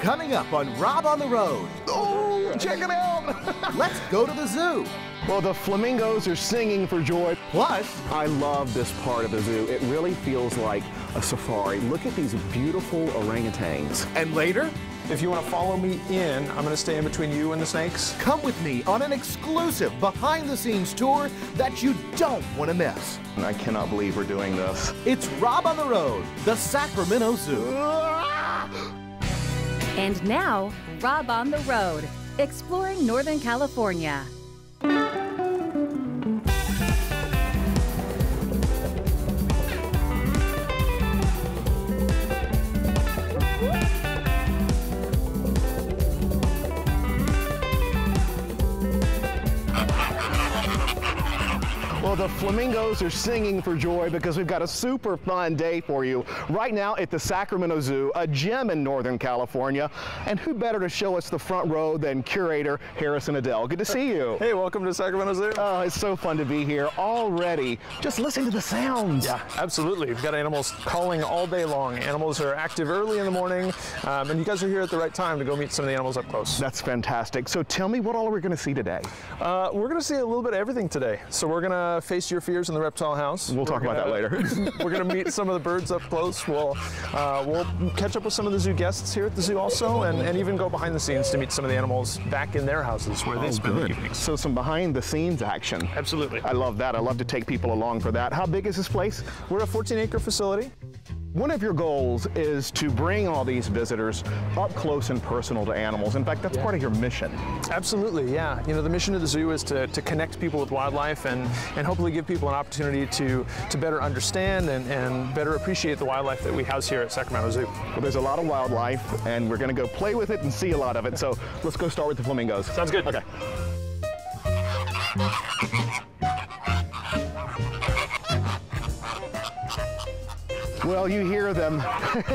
Coming up on Rob on the Road. Oh, check it out. Let's go to the zoo. Well, the flamingos are singing for joy. Plus, I love this part of the zoo. It really feels like a safari. Look at these beautiful orangutans. and later, If you want to follow me in, I'm going to stay in between you and the snakes. come with me on an exclusive behind the scenes tour that you don't want to miss. I cannot believe we're doing this. It's Rob on the Road, the Sacramento Zoo. Ah! And now, Rob on the Road, exploring Northern California. Well, the flamingos are singing for joy because we've got a super fun day for you right now at the Sacramento Zoo, a gem in Northern California. And who better to show us the front row than curator Harrison Edell? Good to see you. Hey, welcome to Sacramento Zoo. Oh, it's so fun to be here already. Just listen to the sounds. Yeah, absolutely. We've got animals calling all day long. Animals are active early in the morning, um, and you guys are here at the right time to go meet some of the animals up close. That's fantastic. So tell me what all are we going to see today? Uh, we're going to see a little bit of everything today. So we're going to face your fears in the reptile house. We'll talk about that later. we're going to meet some of the birds up close. We'll uh, we'll catch up with some of the zoo guests here at the zoo also, and, and even go behind the scenes to meet some of the animals back in their houses where they spend the evenings. So some behind the scenes action. Absolutely. I love that. I love to take people along for that. How big is this place? We're a 14 acre facility. One of your goals is to bring all these visitors up close and personal to animals. In fact, that's part of your mission. Absolutely, yeah. You know, the mission of the zoo is to, to connect people with wildlife and, and hopefully give people an opportunity to, to better understand and, and better appreciate the wildlife that we house here at Sacramento Zoo. Well, there's a lot of wildlife, and we're going to go play with it and see a lot of it. So let's go start with the flamingos. Sounds good. Okay. Well, you hear them,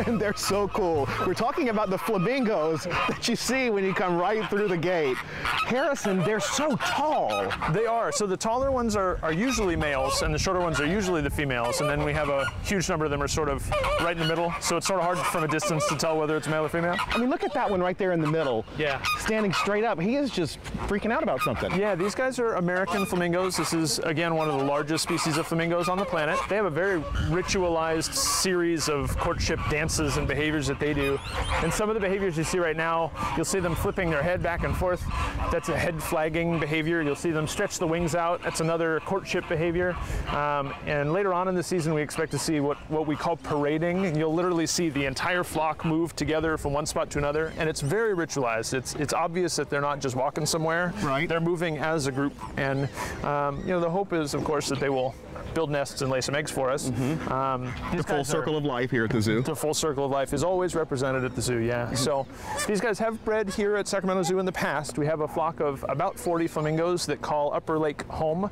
they're so cool. We're talking about the flamingos that you see when you come right through the gate. Harrison, they're so tall. They are. So the taller ones are, are usually males, and the shorter ones are usually the females. And then we have a huge number of them are sort of right in the middle. So it's sort of hard from a distance to tell whether it's male or female. I mean, look at that one right there in the middle. Yeah. Standing straight up. He is just freaking out about something. Yeah, these guys are American flamingos. This is, again, one of the largest species of flamingos on the planet. They have a very ritualized series of courtship dances and behaviors that they do. And some of the behaviors you see right now, you'll see them flipping their head back and forth. That's a head flagging behavior. You'll see them stretch the wings out. That's another courtship behavior. Um, and later on in the season, we expect to see what, what we call parading. And you'll literally see the entire flock move together from one spot to another. And it's very ritualized. It's, it's obvious that they're not just walking somewhere. Right. They're moving as a group. And, um, you know, the hope is, of course, that they will build nests and lay some eggs for us. Um, The full circle of life here at the zoo. the full circle of life is always represented at the zoo, yeah. So these guys have bred here at Sacramento Zoo in the past. We have a flock of about 40 flamingos that call Upper Lake home.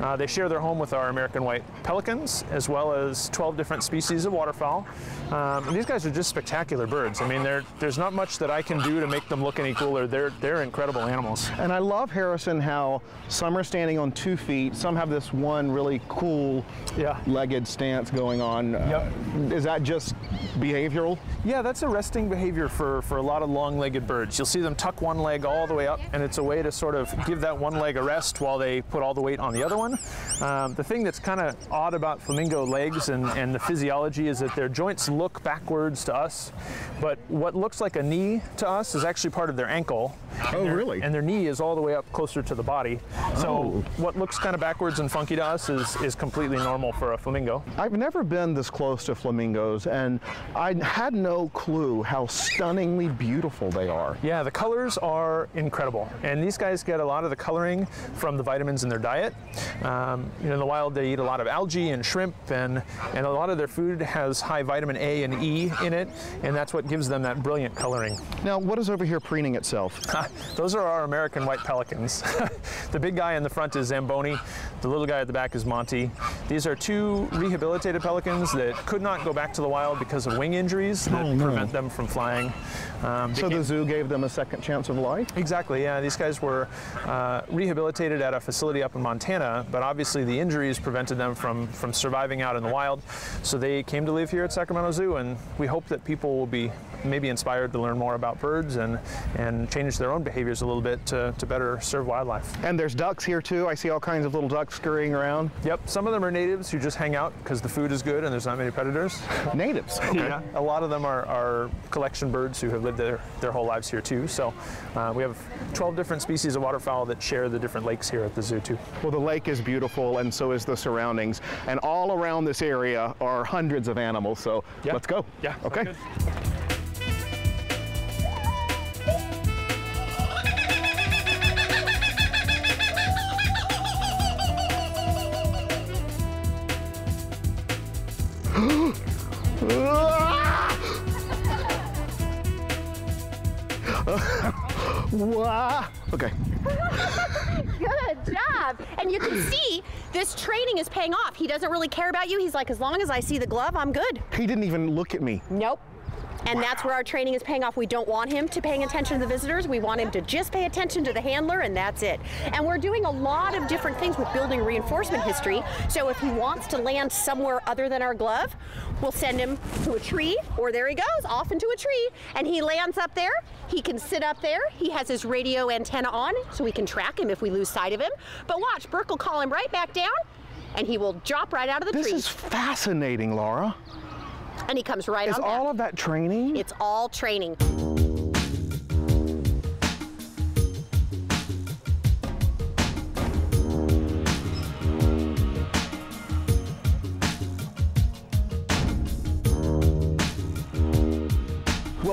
Uh, they share their home with our American white pelicans, as well as 12 different species of waterfowl. Um, and these guys are just spectacular birds. I mean, they're- there's not much that I can do to make them look any cooler. They're, they're incredible animals. And I love Harrison how some are standing on two feet, some have this one really cool Yeah. legged stance going on. Uh, is that just behavioral? Yeah, that's a resting behavior for, for a lot of long-legged birds. You'll see them tuck one leg all the way up, and it's a way to sort of give that one leg a rest while they put all the weight on the other one. Um, the thing that's kind of odd about flamingo legs and, and the physiology is that their joints look backwards to us, but what looks like a knee to us is actually part of their ankle. Oh, And their- really? And their knee is all the way up closer to the body. So Oh. what looks kind of backwards and funky to us is, is completely normal for a flamingo. I've never been this close to flamingos, and I had no clue how stunningly beautiful they are. Yeah, the colors are incredible, and these guys get a lot of the coloring from the vitamins in their diet. Um, you know, in the wild, they eat a lot of algae and shrimp, and and a lot of their food has high vitamin A and E in it, and that's what gives them that brilliant coloring. Now, what is over here preening itself? Those are our American white pelicans. the big guy in the front is Zamboni. The little guy at the back is Monty. These are two rehabilitated pelicans that could not go back to the wild because of wing injuries that Oh, no. prevent them from flying. Um, So the zoo gave them a second chance of life? Exactly, yeah. These guys were uh, rehabilitated at a facility up in Montana, but obviously the injuries prevented them from, from surviving out in the wild. So they came to live here at Sacramento Zoo, and we hope that people will be maybe inspired to learn more about birds and, and change their own behaviors a little bit to, to better serve wildlife. And there's ducks here too. I see all kinds of little ducks scurrying around. Yep, some of them are natives who just hang out because the food is good and there's not many predators. Natives. Okay. Yeah, a lot of them are, are collection birds who have lived their, their whole lives here too. So uh, we have 12 different species of waterfowl that share the different lakes here at the zoo too. Well, the lake is beautiful, and so is the surroundings. And all around this area are hundreds of animals. So Yeah. let's go. Yeah, Okay. Wow. Okay. Good job. And you can see this training is paying off. He doesn't really care about you. He's like, as long as I see the glove, I'm good. He didn't even look at me. Nope. And that's where our training is paying off. We don't want him to paying attention to the visitors. We want him to just pay attention to the handler, and that's it. And we're doing a lot of different things with building reinforcement history. So if he wants to land somewhere other than our glove, we'll send him to a tree, or there he goes, off into a tree, and he lands up there. He can sit up there. He has his radio antenna on, so we can track him if we lose sight of him. But watch, Burke will call him right back down, and he will drop right out of the This tree. This is fascinating, Laura. And he comes right Is on back. all of that training? It's all training.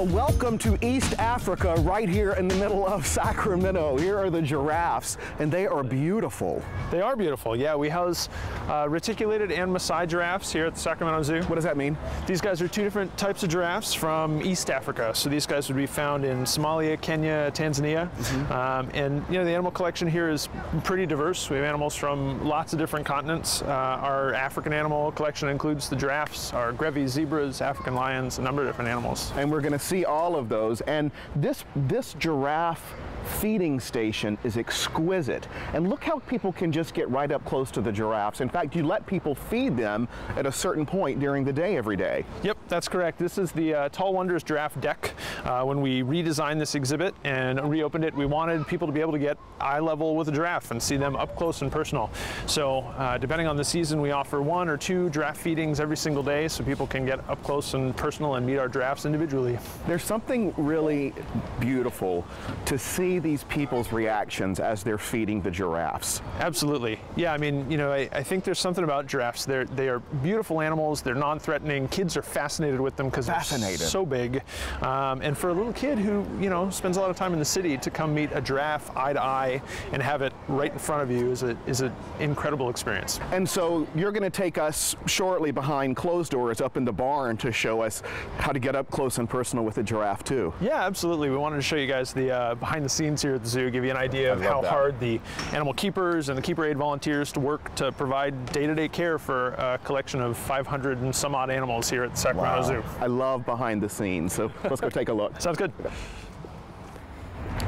Well, welcome to East Africa, right here in the middle of Sacramento. Here are the giraffes, and they are beautiful. They are beautiful. Yeah, we house uh, reticulated and Maasai giraffes here at the Sacramento Zoo. What does that mean? These guys are two different types of giraffes from East Africa. So these guys would be found in Somalia, Kenya, Tanzania. Um, and you know the animal collection here is pretty diverse. We have animals from lots of different continents. Uh, our African animal collection includes the giraffes, our Grevy zebras, African lions, a number of different animals. and we're going to see all of those. And this this giraffe feeding station is exquisite. And look how people can just get right up close to the giraffes. In fact, you let people feed them at a certain point during the day every day. Yep, that's correct. This is the uh, Tall Wonders Giraffe Deck. Uh, when we redesigned this exhibit and reopened it, we wanted people to be able to get eye level with a giraffe and see them up close and personal. So, uh, depending on the season, we offer one or two giraffe feedings every single day so people can get up close and personal and meet our giraffes individually. There's something really beautiful to see these people's reactions as they're feeding the giraffes. Absolutely. Yeah, I mean, you know, I, I think there's something about giraffes. They're they are beautiful animals. They're non-threatening. Kids are fascinated with them because they're so big. Um, and for a little kid who you know spends a lot of time in the city to come meet a giraffe eye to eye and have it right in front of you is a is an incredible experience. And so you're going to take us shortly behind closed doors up in the barn to show us how to get up close and personal with a giraffe too. Yeah, absolutely. We wanted to show you guys the uh, behind the scenes here at the zoo, give you an idea of how that. hard the animal keepers and the keeper aide volunteers to work to provide day-to-day care for a collection of 500 and some odd animals here at the Sacramento Zoo. I love behind the scenes. So let's go take a look. Sounds good.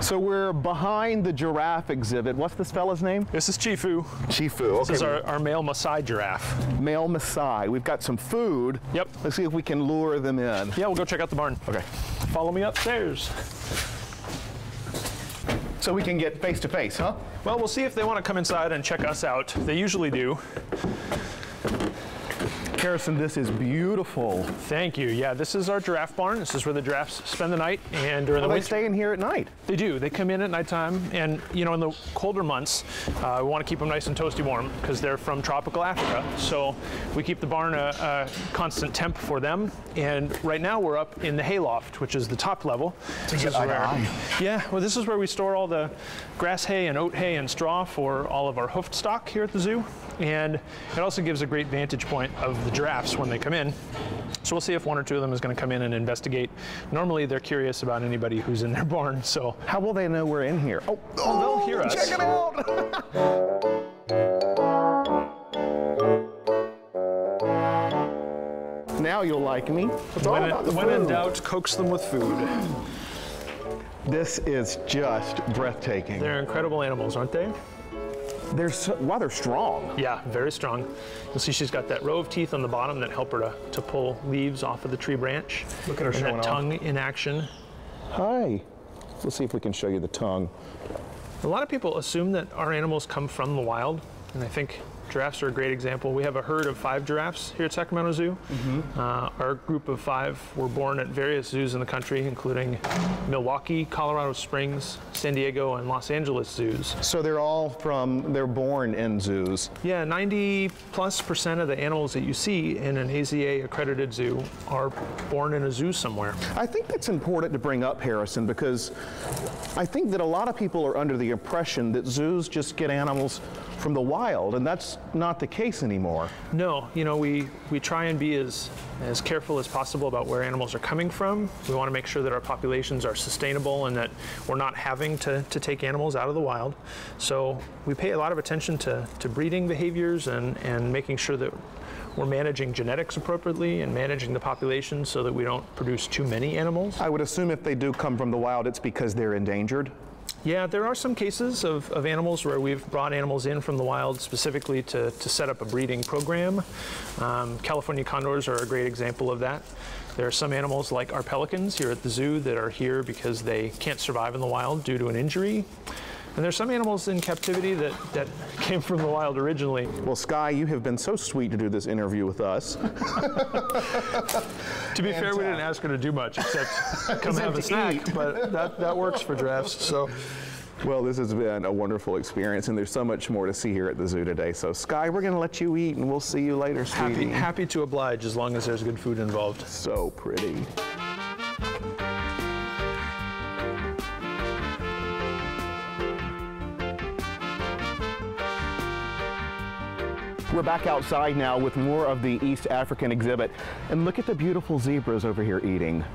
So we're behind the giraffe exhibit. What's this fella's name? This is Chifu. Chifu. This is our, our male Maasai giraffe. male Maasai. We've got some food. Yep. Let's see if we can lure them in. Yeah, we'll go check out the barn. Okay. Follow me upstairs. So we can get face to face, huh? Well, we'll see if they want to come inside and check us out. They usually do. Harrison, this is beautiful. Thank you. Yeah, this is our giraffe barn. This is where the giraffes spend the night, and during Are the they stay in here at night? They do. They come in at nighttime, and you know, in the colder months, uh, we want to keep them nice and toasty warm because they're from tropical Africa. So we keep the barn a, a constant temp for them. And right now we're up in the hayloft, which is the top level. This is to where- eye. yeah. Well, this is where we store all the grass hay and oat hay and straw for all of our hoofed stock here at the zoo. And it also gives a great vantage point of the giraffes when they come in. So we'll see if one or two of them is going to come in and investigate. Normally they're curious about anybody who's in their barn, so How will they know we're in here? Oh, Oh, they'll hear us. Check it out. now you'll like me. It's when, the when in doubt, coax them with food. This is just breathtaking. They're incredible animals, aren't they? They're so, wow, they're strong. Yeah, very strong. You'll see she's got that row of teeth on the bottom that help her to, to pull leaves off of the tree branch. Look at her and showing that off. tongue in action. Hi. Let's see if we can show you the tongue. A lot of people assume that our animals come from the wild, and I think giraffes are a great example. We have a herd of five giraffes here at Sacramento Zoo. Uh, our group of five were born at various zoos in the country, including Milwaukee, Colorado Springs, San Diego, and Los Angeles zoos. So they're all from, they're born in zoos. Yeah, 90 plus percent of the animals that you see in an AZA accredited zoo are born in a zoo somewhere. I think that's important to bring up, Harrison, because I think that a lot of people are under the impression that zoos just get animals from the wild, and that's not the case anymore. No, you know, we, we try and be as, as careful as possible about where animals are coming from. We want to make sure that our populations are sustainable and that we're not having to, to take animals out of the wild. So we pay a lot of attention to, to breeding behaviors and, and making sure that we're managing genetics appropriately and managing the population so that we don't produce too many animals. I would assume if they do come from the wild, it's because they're endangered. Yeah, there are some cases of, of animals where we've brought animals in from the wild specifically to, to set up a breeding program. Um, California condors are a great example of that. There are some animals like our pelicans here at the zoo that are here because they can't survive in the wild due to an injury. And there's some animals in captivity that, that came from the wild originally. Well, Sky, you have been so sweet to do this interview with us. To be fair, we didn't ask her to do much except come have a snack, eat. but that, that works for drafts. So. Well, this has been a wonderful experience, and there's so much more to see here at the zoo today. So, Sky, we're going to let you eat, and we'll see you later, Happy, sweetie. happy to oblige as long as there's good food involved. So pretty. We're back outside now with more of the East African exhibit. And look at the beautiful zebras over here eating.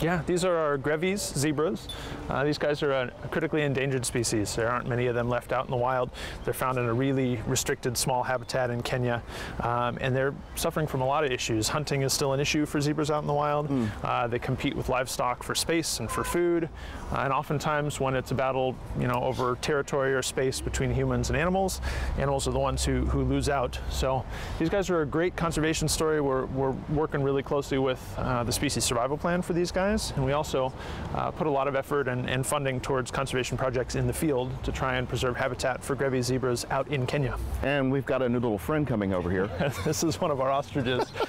Yeah, these are our Grevy's zebras. Uh, these guys are a critically endangered species. There aren't many of them left out in the wild. They're found in a really restricted small habitat in Kenya, um, and they're suffering from a lot of issues. Hunting is still an issue for zebras out in the wild. Uh, they compete with livestock for space and for food, uh, and oftentimes when it's a battle, you know, over territory or space between humans and animals, animals are the ones who, who lose out. So these guys are a great conservation story. We're, we're working really closely with uh, the species survival plan for these guys, and we also uh, put a lot of effort and, and funding towards conservation projects in the field to try and preserve habitat for Grevy zebras out in Kenya. And we've got a new little friend coming over here. this is one of our ostriches.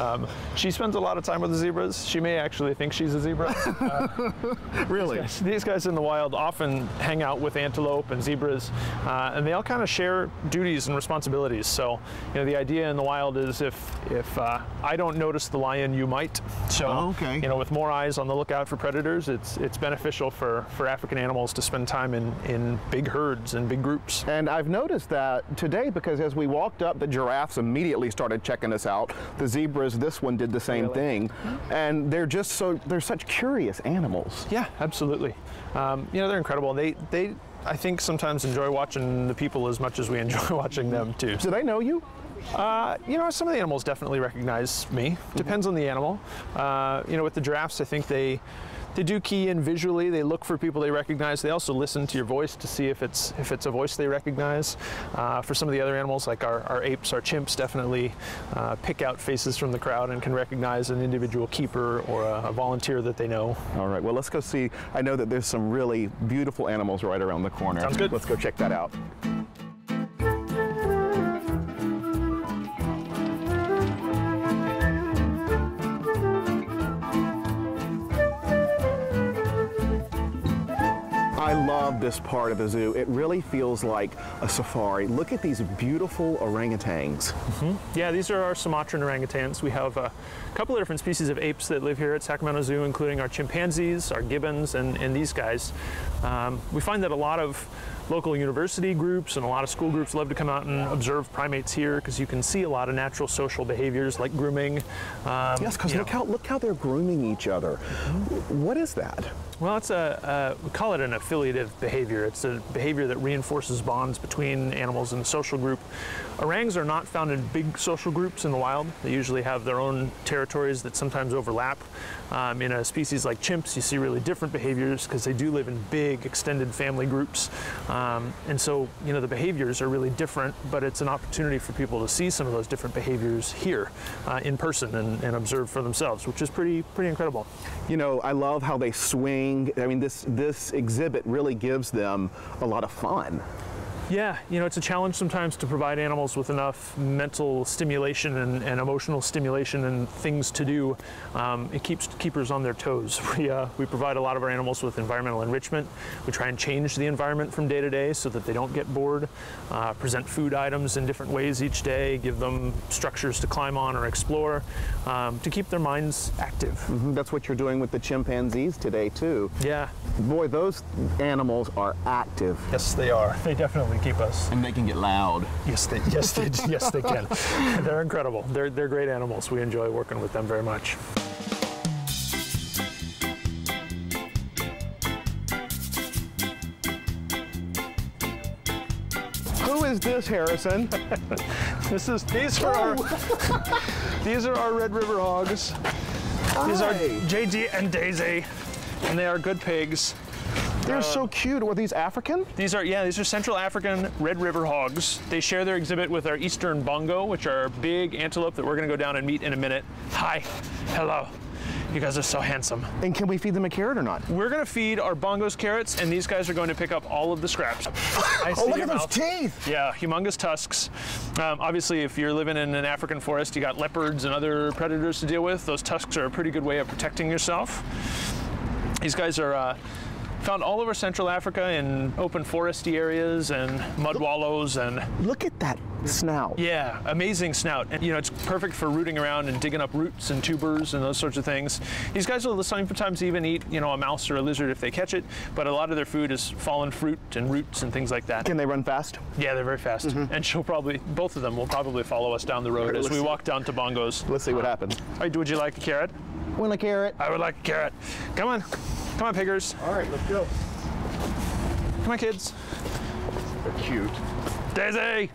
Um, she spends a lot of time with the zebras. She may actually think she's a zebra. really? These guys in the wild often hang out with antelope and zebras, uh, and they all kind of share duties and responsibilities. So, you know, the idea in the wild is if if uh, I don't notice the lion, you might. So, Oh, okay. you know, with more eyes on the lookout for predators, it's it's beneficial for for African animals to spend time in in big herds and big groups. And I've noticed that today because as we walked up, the giraffes immediately started checking us out. The zebras, this one did the same thing. And they're just so, they're such curious animals. Yeah, absolutely. Um, you know, they're incredible. They they I think sometimes enjoy watching the people as much as we enjoy watching them too. Do they know you? Uh, you know, some of the animals definitely recognize me. Depends on the animal. Uh, you know, with the giraffes, I think they they do key in visually. They look for people they recognize. They also listen to your voice to see if it's if it's a voice they recognize. Uh, for some of the other animals, like our, our apes, our chimps, definitely uh, pick out faces from the crowd and can recognize an individual keeper or a, a volunteer that they know. All right, well, let's go see. I know that there's some really beautiful animals right around the corner. Sounds good. Let's go check that out. Love this part of the zoo. It really feels like a safari. Look at these beautiful orangutans. Yeah, these are our Sumatran orangutans. We have a couple of different species of apes that live here at Sacramento Zoo, including our chimpanzees, our gibbons, and, and these guys. Um, we find that a lot of local university groups and a lot of school groups love to come out and observe primates here because you can see a lot of natural social behaviors like grooming. Um, Yes, because look know. how look how they're grooming each other. What is that? Well, it's a, we call it an affiliative behavior. It's a behavior that reinforces bonds between animals in the social group. Orangs are not found in big social groups in the wild. They usually have their own territories that sometimes overlap. Um, in a species like chimps, you see really different behaviors because they do live in big extended family groups. Um, and so, you know, the behaviors are really different, but it's an opportunity for people to see some of those different behaviors here uh, in person and, and observe for themselves, which is pretty, pretty incredible. You know, I love how they swing. I mean, this, this exhibit really gives them a lot of fun. Yeah, you know, it's a challenge sometimes to provide animals with enough mental stimulation and, and emotional stimulation and things to do. Um, it keeps keepers on their toes. We, uh, we provide a lot of our animals with environmental enrichment. We try and change the environment from day to day so that they don't get bored. Uh, present food items in different ways each day, give them structures to climb on or explore um, to keep their minds active. Mm -hmm. That's what you're doing with the chimpanzees today, too. Yeah. Boy, those animals are active. Yes, they are. They definitely keep us. And they can get loud. Yes, they yes they yes they can. they're incredible. They're they're great animals. We enjoy working with them very much. Who is this, Harrison? this is these are our these are our Red River hogs. Hi. These are JD and Daisy, and they are good pigs. They're so cute. Were these African? These are, yeah, these are Central African Red River hogs. They share their exhibit with our Eastern Bongo, which are big antelope that we're going to go down and meet in a minute. Hi. Hello. You guys are so handsome. And can we feed them a carrot or not? We're going to feed our bongos carrots, and these guys are going to pick up all of the scraps. oh, look at mouth. those teeth! Yeah, humongous tusks. Um, obviously, if you're living in an African forest, you got leopards and other predators to deal with. Those tusks are a pretty good way of protecting yourself. These guys are uh, found all over Central Africa in open foresty areas and mud wallows and look at that snout. Yeah, amazing snout. And you know, it's perfect for rooting around and digging up roots and tubers and those sorts of things. These guys will sometimes even eat, you know, a mouse or a lizard if they catch it, but a lot of their food is fallen fruit and roots and things like that. Can they run fast? Yeah, they're very fast. Mm -hmm. And she'll probably, both of them will probably follow us down the road right, as we walk down to Bongos. Let's see what happens. All right, would you like a carrot? Want a carrot? I would like a carrot. Come on. Come on, piggers. All right, let's go. Come on, kids. They're cute. Daisy!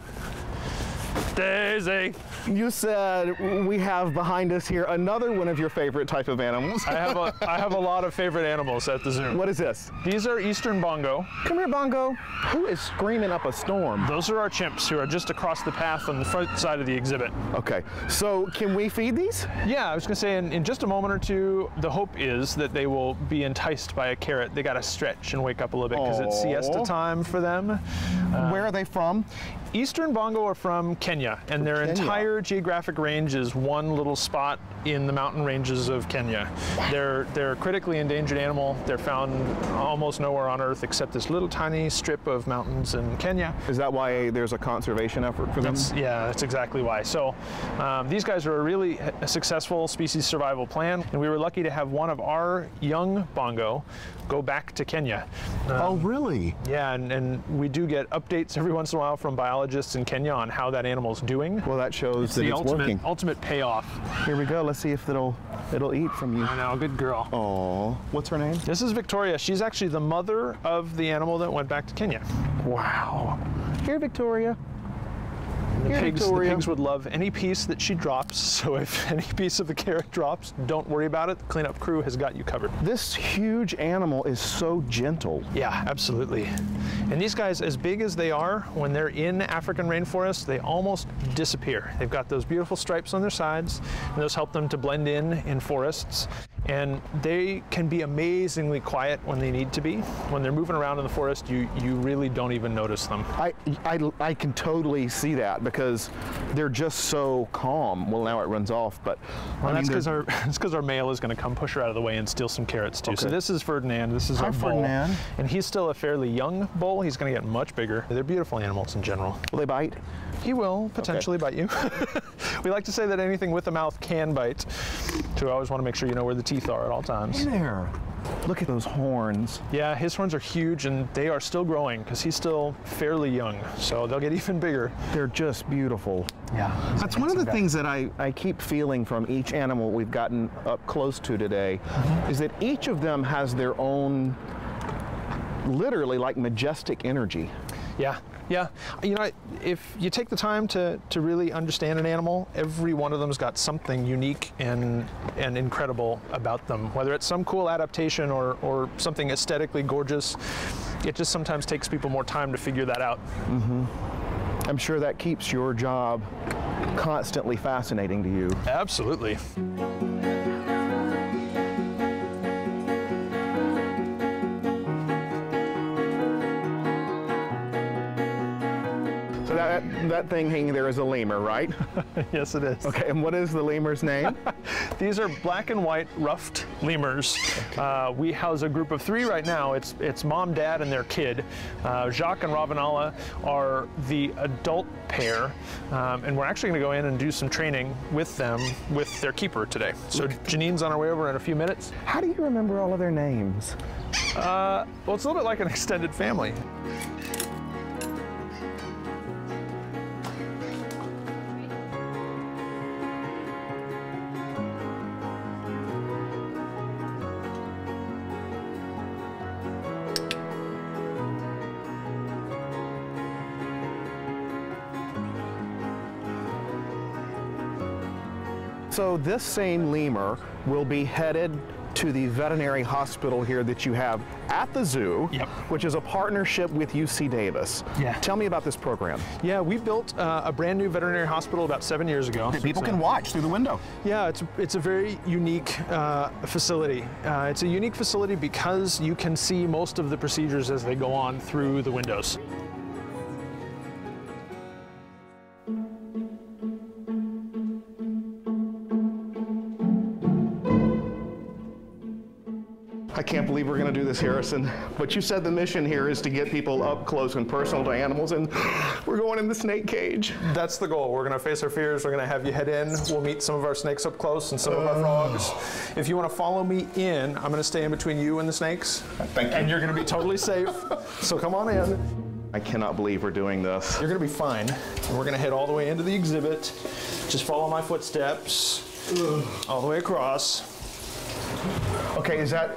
Daisy! You said we have behind us here another one of your favorite type of animals. I have a I have a lot of favorite animals at the zoo. What is this? These are eastern bongo. Come here, bongo. Who is screaming up a storm? Those are our chimps who are just across the path on the front side of the exhibit. Okay. So can we feed these? Yeah, I was gonna say in, in just a moment or two, the hope is that they will be enticed by a carrot. They gotta stretch and wake up a little bit because it's siesta time for them. Uh, Where are they from? Eastern bongo are from Kenya, and their Kenya. entire geographic range is one little spot in the mountain ranges of Kenya. They're they're a critically endangered animal. They're found almost nowhere on Earth except this little tiny strip of mountains in Kenya. Is that why there's a conservation effort for that's, them? Yeah, that's exactly why. So um, these guys are a really successful species survival plan, and we were lucky to have one of our young bongo go back to Kenya. Um, oh, really? Yeah, and, and we do get updates every once in a while from biologists in Kenya on how that animal's doing. Well, that shows it's that the it's ultimate, working. ultimate payoff. Here we go. Let's see if it'll it'll eat from you. I know, good girl. Oh, what's her name? This is Victoria. She's actually the mother of the animal that went back to Kenya. Wow. Here, Victoria. The pigs, the pigs, would love any piece that she drops, so if any piece of the carrot drops, don't worry about it. The cleanup crew has got you covered. This huge animal is so gentle. Yeah, absolutely. And these guys, as big as they are, when they're in African rainforest, they almost disappear. They've got those beautiful stripes on their sides, and those help them to blend in in forests and they can be amazingly quiet when they need to be. When they're moving around in the forest, you, you really don't even notice them. I, I, I can totally see that because they're just so calm. Well, now it runs off, but well, that's because our that's because our male is going to come push her out of the way and steal some carrots too. Okay. So this is Ferdinand. This is Hi, our Ferdinand. bull, and he's still a fairly young bull. He's going to get much bigger. They're beautiful animals in general. Will they bite? He will potentially bite you. we like to say that anything with a mouth can bite. So we always want to make sure you know where the teeth are at all times. There. Look at those horns. Yeah, his horns are huge and they are still growing because he's still fairly young. So they'll get even bigger. They're just beautiful. Yeah. That's one of the things that I, I keep feeling from each animal we've gotten up close to today mm-hmm. is that each of them has their own, literally like majestic energy. Yeah, yeah. You know, if you take the time to, to really understand an animal, every one of them's got something unique and and incredible about them. Whether it's some cool adaptation or, or something aesthetically gorgeous, it just sometimes takes people more time to figure that out. Mm-hmm. I'm sure that keeps your job constantly fascinating to you. Absolutely. That, that thing hanging there is a lemur, right? yes, it is. Okay, and what is the lemur's name? These are black and white ruffed lemurs. Uh, we house a group of three right now. It's it's mom, dad, and their kid. Uh, Jacques and Ravanala are the adult pair, um, and we're actually going to go in and do some training with them with their keeper today. So Janine's on her way over in a few minutes. How do you remember all of their names? Uh, well, it's a little bit like an extended family. So this same lemur will be headed to the veterinary hospital here that you have at the zoo, Yep. which is a partnership with UC Davis. Yeah. Tell me about this program. Yeah, we built uh, a brand new veterinary hospital about seven years ago. So can a- watch through the window. Yeah, it's, it's a very unique uh, facility. Uh, it's a unique facility because you can see most of the procedures as they go on through the windows. Can't believe we're going to do this, Harrison. But you said the mission here is to get people up close and personal to animals, and we're going in the snake cage. That's the goal. We're going to face our fears. We're going to have you head in. We'll meet some of our snakes up close and some of our frogs. If you want to follow me in, I'm going to stay in between you and the snakes. Thank you. And you're going to be totally safe. So come on in. I cannot believe we're doing this. You're going to be fine. We're going to head all the way into the exhibit. Just follow my footsteps all the way across. Okay, is that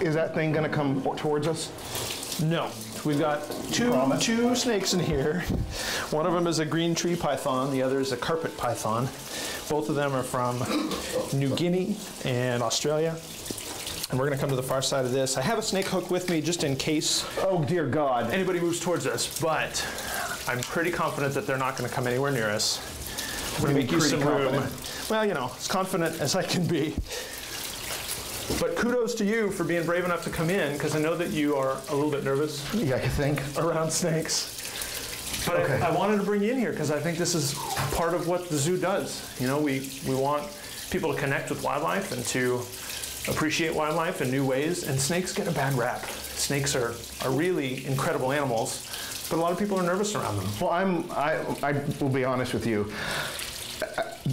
is that thing going to come towards us? No. We've got two, two snakes in here. One of them is a green tree python, the other is a carpet python. Both of them are from New Guinea and Australia. And we're going to come to the far side of this. I have a snake hook with me just in case Oh dear God! anybody moves towards us, but I'm pretty confident that they're not going to come anywhere near us. I'm going to make some pretty room. Well, you know, as confident as I can be. But kudos to you for being brave enough to come in, because I know that you are a little bit nervous Yeah, I think? around snakes. But Okay. I, I wanted to bring you in here because I think this is part of what the zoo does. You know, we, we want people to connect with wildlife and to appreciate wildlife in new ways. And snakes get a bad rap. Snakes are, are really incredible animals, but a lot of people are nervous around them. Well, I'm. I, I will be honest with you.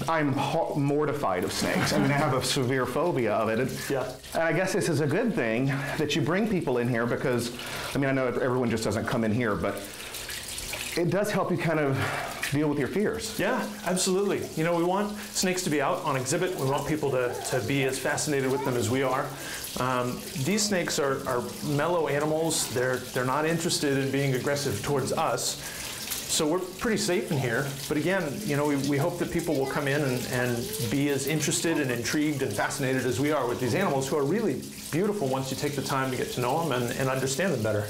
I'm mortified of snakes. I mean, I have a severe phobia of it. And, Yeah. and I guess this is a good thing that you bring people in here because, I mean, I know everyone just doesn't come in here, but it does help you kind of deal with your fears. Yeah, absolutely. You know, we want snakes to be out on exhibit. We want people to, to be as fascinated with them as we are. Um, these snakes are, are mellow animals. They're, they're not interested in being aggressive towards us. So we're pretty safe in here. But again, you know, we, we hope that people will come in and, and be as interested and intrigued and fascinated as we are with these animals who are really beautiful once you take the time to get to know them and, and understand them better.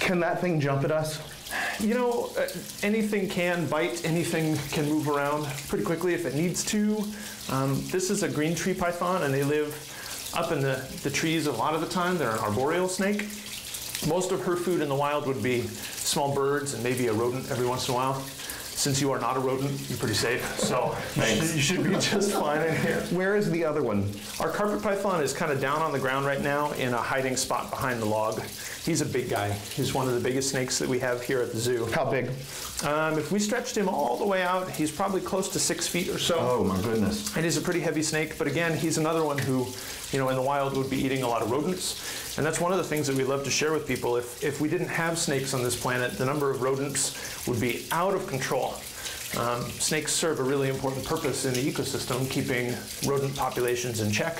Can that thing jump at us? You know, uh, anything can bite, anything can move around pretty quickly if it needs to. Um, this is a green tree python, and they live up in the, the trees a lot of the time. They're an arboreal snake. Most of her food in the wild would be small birds and maybe a rodent every once in a while. since you are not a rodent, you're pretty safe. So you should, you should be just fine in here. Where is the other one? Our carpet python is kind of down on the ground right now in a hiding spot behind the log. He's a big guy. He's one of the biggest snakes that we have here at the zoo. How big? Um, if we stretched him all the way out, he's probably close to six feet or so. Oh my goodness. And he's a pretty heavy snake, but again, he's another one who, you know, in the wild would be eating a lot of rodents. And that's one of the things that we love to share with people. If, if we didn't have snakes on this planet, the number of rodents would be out of control. Um, snakes serve a really important purpose in the ecosystem, keeping rodent populations in check.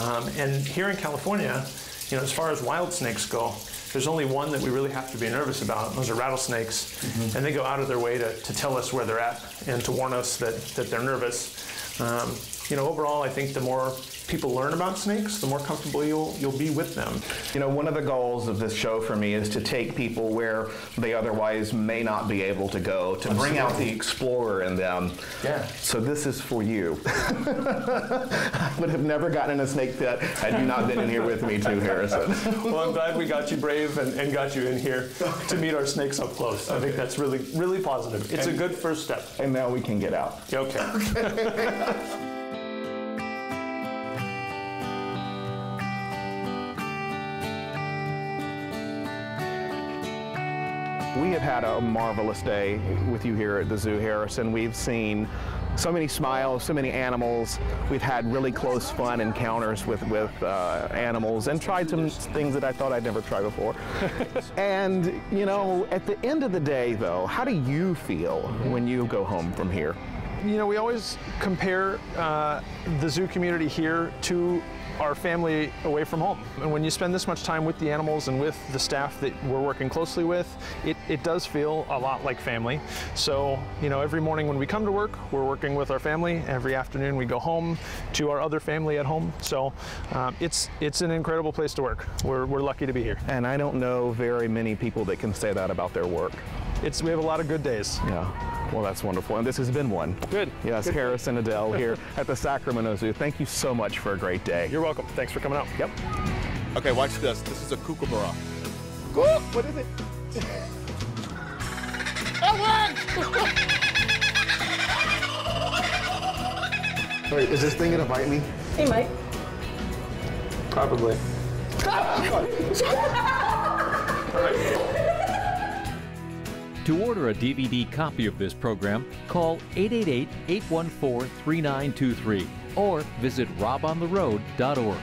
Um, and here in California, you know, as far as wild snakes go, there's only one that we really have to be nervous about. Those are rattlesnakes, and they go out of their way to, to tell us where they're at and to warn us that, that they're nervous. Um, you know, overall, I think the more people learn about snakes, the more comfortable you'll you'll be with them. You know, one of the goals of this show for me is to take people where they otherwise may not be able to go, to bring out the explorer in them. Yeah. So this is for you. I would have never gotten in a snake pit had you not been in here with me too, Harrison. Well, I'm glad we got you brave and, and got you in here to meet our snakes up close. I think that's really really positive. It's a good first step. and now we can get out. Okay. We have had a marvelous day with you here at the zoo, Harrison. We've seen so many smiles, so many animals. We've had really close, fun encounters with, with uh, animals and tried some things that I thought I'd never try before. and, you know, at the end of the day, though, how do you feel when you go home from here? you know, we always compare uh, the zoo community here to our family away from home. And when you spend this much time with the animals and with the staff that we're working closely with, it, it does feel a lot like family. So, you know, every morning when we come to work, we're working with our family. Every afternoon we go home to our other family at home. So um, it's, it's an incredible place to work. We're, we're lucky to be here. And I don't know very many people that can say that about their work. It's, we have a lot of good days. Yeah. Well, that's wonderful. And this has been one. Good. Yes, Good. Harrison Edell here at the Sacramento Zoo. Thank you so much for a great day. You're welcome. Thanks for coming out. Yep. Okay, watch this. This is a kookaburra. What is it? Wait, is this thing gonna bite me? Hey, might. Probably. To order a DVD copy of this program, call 888 814 3923 or visit robontheroad.org.